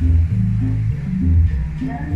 Yeah.